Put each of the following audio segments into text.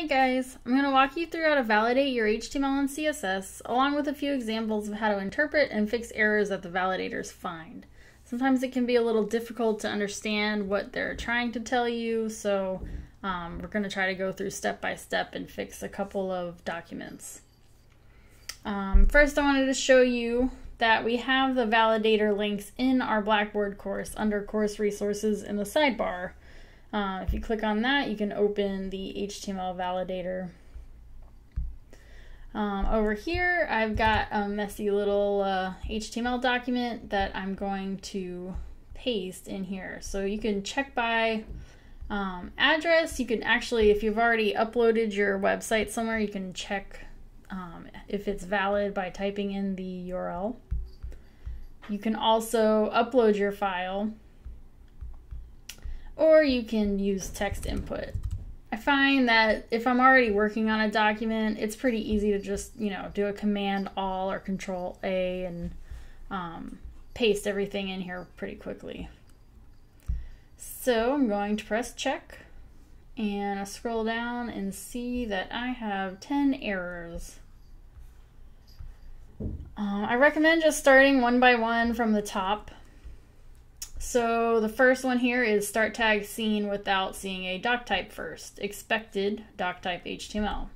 Hey guys, I'm going to walk you through how to validate your HTML and CSS, along with a few examples of how to interpret and fix errors that the validators find. Sometimes it can be a little difficult to understand what they're trying to tell you, so um, we're going to try to go through step by step and fix a couple of documents. Um, first, I wanted to show you that we have the validator links in our Blackboard course under course resources in the sidebar. Uh, if you click on that, you can open the HTML validator. Um, over here, I've got a messy little uh, HTML document that I'm going to paste in here. So you can check by um, address. You can actually, if you've already uploaded your website somewhere, you can check um, if it's valid by typing in the URL. You can also upload your file or you can use text input. I find that if I'm already working on a document, it's pretty easy to just, you know, do a command all or control A and um, paste everything in here pretty quickly. So I'm going to press check and I scroll down and see that I have 10 errors. Um, I recommend just starting one by one from the top so the first one here is start tag seen without seeing a doc type first. Expected doc type HTML.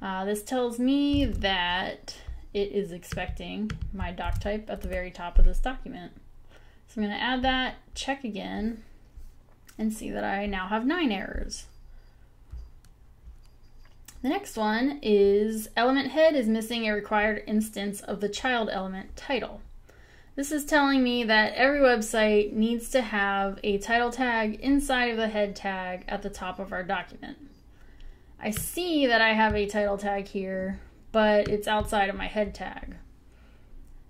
Uh, this tells me that it is expecting my doc type at the very top of this document. So I'm going to add that, check again, and see that I now have nine errors. The next one is element head is missing a required instance of the child element title. This is telling me that every website needs to have a title tag inside of the head tag at the top of our document. I see that I have a title tag here, but it's outside of my head tag.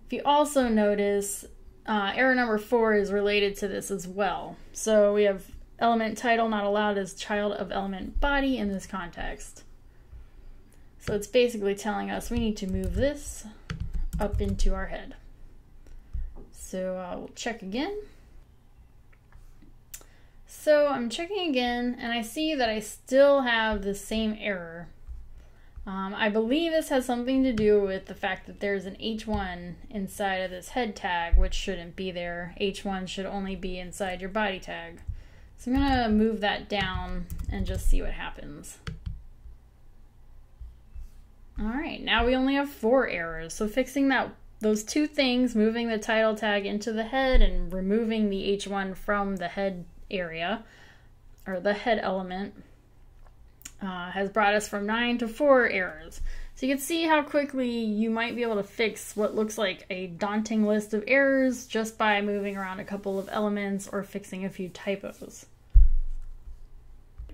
If you also notice, uh, error number four is related to this as well. So we have element title not allowed as child of element body in this context. So it's basically telling us we need to move this up into our head. So I'll check again. So I'm checking again and I see that I still have the same error. Um, I believe this has something to do with the fact that there's an H1 inside of this head tag, which shouldn't be there. H1 should only be inside your body tag. So I'm going to move that down and just see what happens. All right, now we only have four errors. So fixing that those two things, moving the title tag into the head and removing the H1 from the head area, or the head element, uh, has brought us from 9 to 4 errors. So you can see how quickly you might be able to fix what looks like a daunting list of errors just by moving around a couple of elements or fixing a few typos.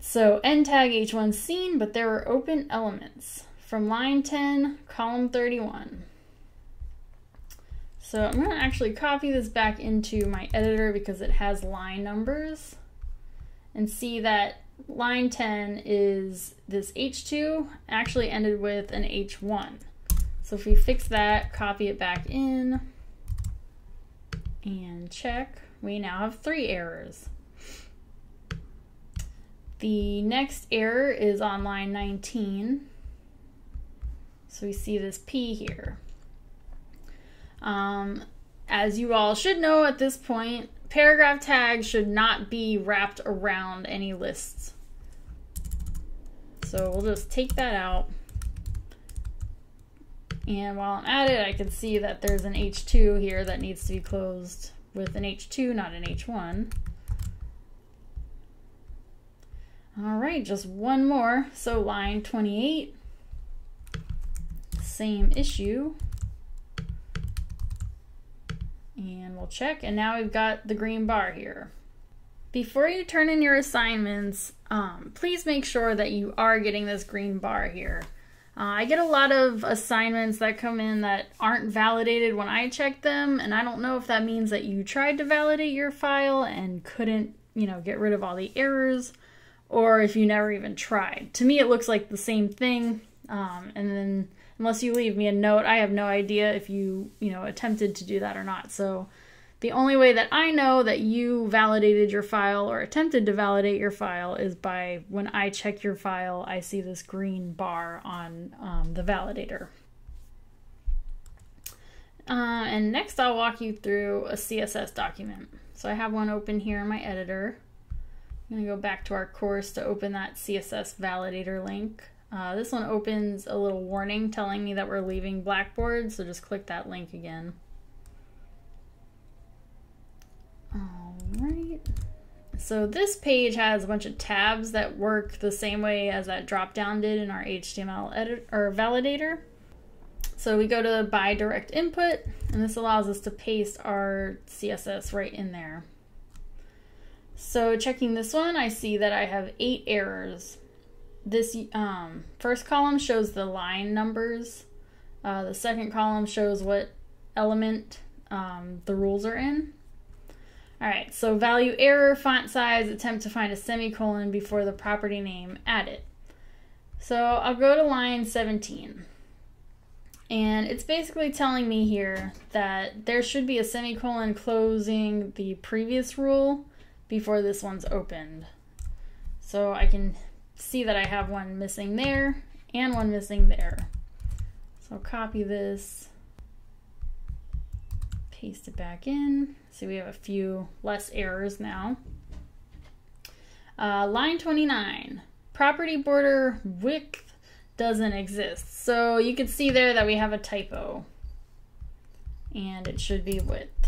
So end tag H1 seen, but there are open elements. From line 10, column 31. So I'm going to actually copy this back into my editor because it has line numbers and see that line 10 is this H2 actually ended with an H1. So if we fix that, copy it back in and check, we now have three errors. The next error is on line 19. So we see this P here. Um, as you all should know at this point, paragraph tags should not be wrapped around any lists. So we'll just take that out. And while I'm at it, I can see that there's an H2 here that needs to be closed with an H2, not an H1. All right, just one more. So line 28, same issue. And we'll check, and now we've got the green bar here. Before you turn in your assignments, um, please make sure that you are getting this green bar here. Uh, I get a lot of assignments that come in that aren't validated when I check them, and I don't know if that means that you tried to validate your file and couldn't, you know, get rid of all the errors, or if you never even tried. To me, it looks like the same thing, um, and then unless you leave me a note. I have no idea if you, you know, attempted to do that or not. So The only way that I know that you validated your file or attempted to validate your file is by when I check your file, I see this green bar on um, the validator. Uh, and next I'll walk you through a CSS document. So I have one open here in my editor. I'm to go back to our course to open that CSS validator link. Uh, this one opens a little warning telling me that we're leaving Blackboard, so just click that link again. Alright. So this page has a bunch of tabs that work the same way as that drop down did in our HTML edit or validator. So we go to by direct input and this allows us to paste our CSS right in there. So checking this one, I see that I have eight errors. This um, first column shows the line numbers. Uh, the second column shows what element um, the rules are in. All right, so value error, font size, attempt to find a semicolon before the property name added. So I'll go to line 17. And it's basically telling me here that there should be a semicolon closing the previous rule before this one's opened. So I can see that I have one missing there and one missing there. So copy this paste it back in. So we have a few less errors now. Uh, line 29, property border width doesn't exist. So you can see there that we have a typo and it should be width.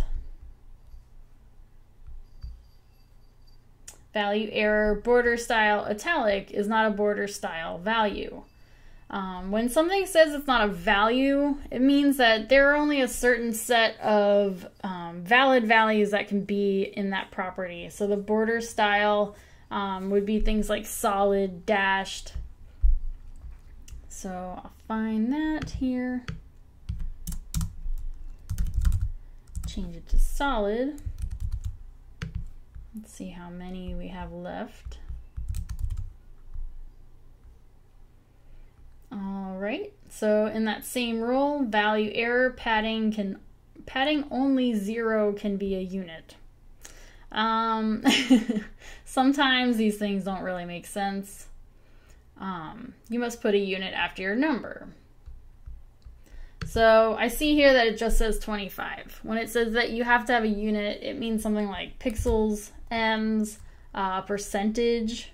Value error, border style italic is not a border style value. Um, when something says it's not a value, it means that there are only a certain set of um, valid values that can be in that property. So the border style um, would be things like solid, dashed. So I'll find that here. Change it to solid. Let's see how many we have left. All right, so in that same rule, value error padding can padding only zero can be a unit. Um, sometimes these things don't really make sense. Um, you must put a unit after your number. So I see here that it just says 25. When it says that you have to have a unit, it means something like pixels, ems, uh, percentage,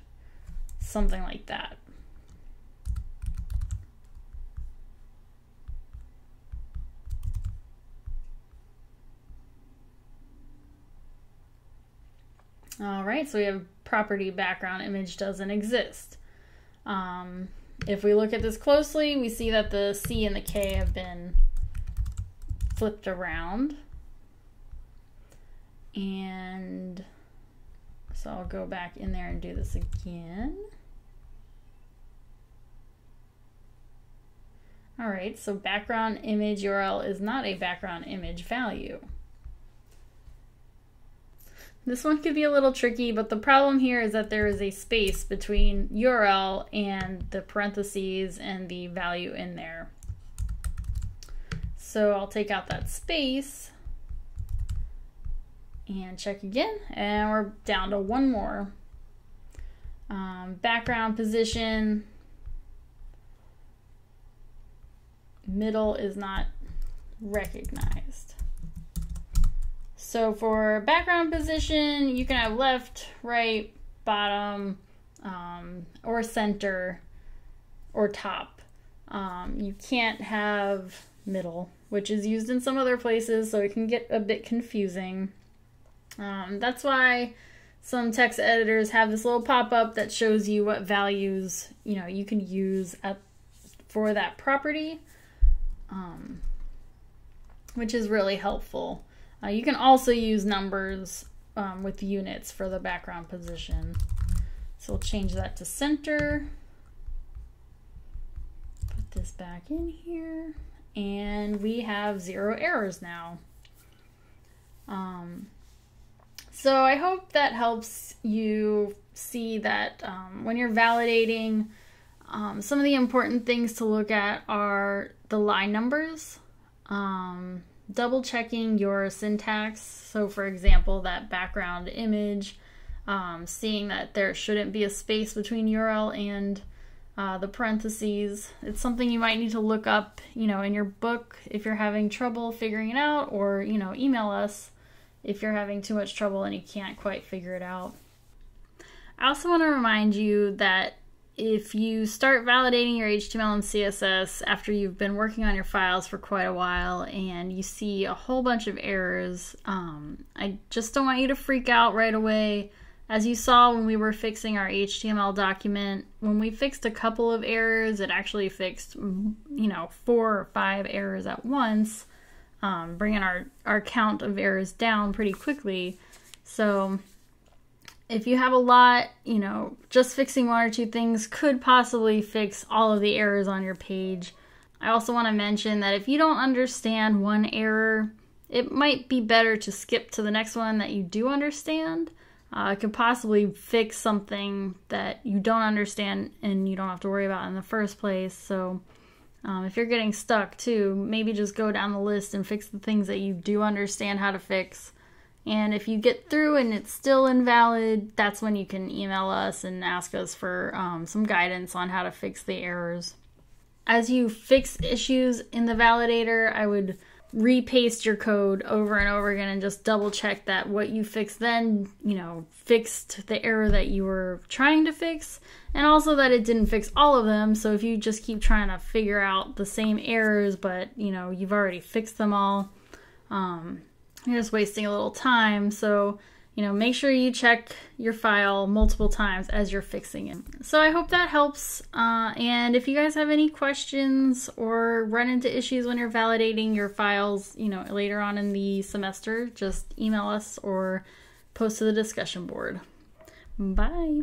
something like that. All right, so we have property background image doesn't exist. Um, if we look at this closely, we see that the C and the K have been flipped around. And so I'll go back in there and do this again. All right, so background image URL is not a background image value. This one could be a little tricky, but the problem here is that there is a space between URL and the parentheses and the value in there. So I'll take out that space and check again, and we're down to one more. Um, background position, middle is not recognized. So for background position, you can have left, right, bottom, um, or center, or top. Um, you can't have middle, which is used in some other places, so it can get a bit confusing. Um, that's why some text editors have this little pop-up that shows you what values you know you can use at, for that property, um, which is really helpful. Uh, you can also use numbers um, with units for the background position. So we'll change that to center. Put this back in here. And we have zero errors now. Um, so I hope that helps you see that um, when you're validating, um, some of the important things to look at are the line numbers. Um, double checking your syntax. So, for example, that background image, um, seeing that there shouldn't be a space between URL and uh, the parentheses. It's something you might need to look up, you know, in your book if you're having trouble figuring it out, or, you know, email us if you're having too much trouble and you can't quite figure it out. I also want to remind you that if you start validating your HTML and CSS after you've been working on your files for quite a while and you see a whole bunch of errors, um, I just don't want you to freak out right away. As you saw when we were fixing our HTML document, when we fixed a couple of errors, it actually fixed, you know, four or five errors at once, um, bringing our, our count of errors down pretty quickly. So if you have a lot, you know, just fixing one or two things could possibly fix all of the errors on your page. I also want to mention that if you don't understand one error, it might be better to skip to the next one that you do understand. Uh, it could possibly fix something that you don't understand and you don't have to worry about in the first place. So, um, if you're getting stuck too, maybe just go down the list and fix the things that you do understand how to fix and if you get through and it's still invalid, that's when you can email us and ask us for um, some guidance on how to fix the errors. As you fix issues in the validator, I would repaste your code over and over again and just double check that what you fixed then, you know, fixed the error that you were trying to fix, and also that it didn't fix all of them. So if you just keep trying to figure out the same errors, but you know, you've already fixed them all, um, you're just wasting a little time. So, you know, make sure you check your file multiple times as you're fixing it. So I hope that helps. Uh, and if you guys have any questions or run into issues when you're validating your files, you know, later on in the semester, just email us or post to the discussion board. Bye.